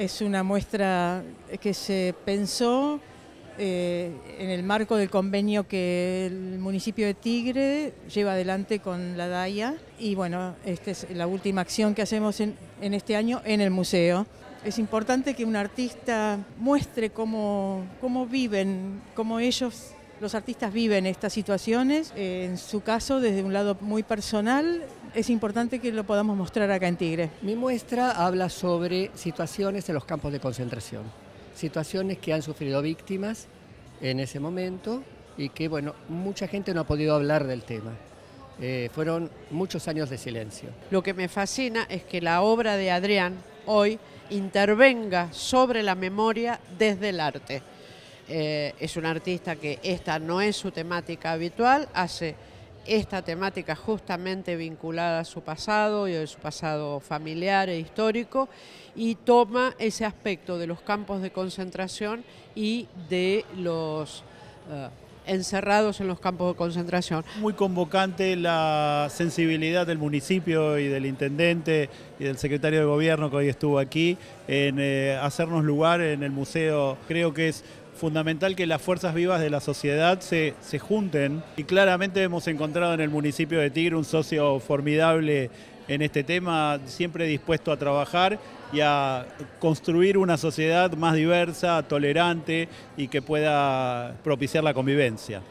es una muestra que se pensó eh, en el marco del convenio que el municipio de Tigre lleva adelante con la DAIA y bueno, esta es la última acción que hacemos en, este año en el museo. Es importante que un artista muestre cómo, cómo viven, cómo ellos los artistas viven estas situaciones, eh, en su caso desde un lado muy personal, es importante que lo podamos mostrar acá en Tigre. Mi muestra habla sobre situaciones en los campos de concentración situaciones que han sufrido víctimas en ese momento y que, bueno, mucha gente no ha podido hablar del tema. Eh, fueron muchos años de silencio. Lo que me fascina es que la obra de Adrián hoy intervenga sobre la memoria desde el arte. Eh, es un artista que esta no es su temática habitual, hace esta temática justamente vinculada a su pasado y a su pasado familiar e histórico y toma ese aspecto de los campos de concentración y de los eh, encerrados en los campos de concentración. Muy convocante la sensibilidad del municipio y del intendente y del secretario de gobierno que hoy estuvo aquí en eh, hacernos lugar en el museo. Creo que es fundamental que las fuerzas vivas de la sociedad se, se, junten y claramente hemos encontrado en el municipio de Tigre un socio formidable en este tema, siempre dispuesto a trabajar y a construir una sociedad más diversa, tolerante y que pueda propiciar la convivencia.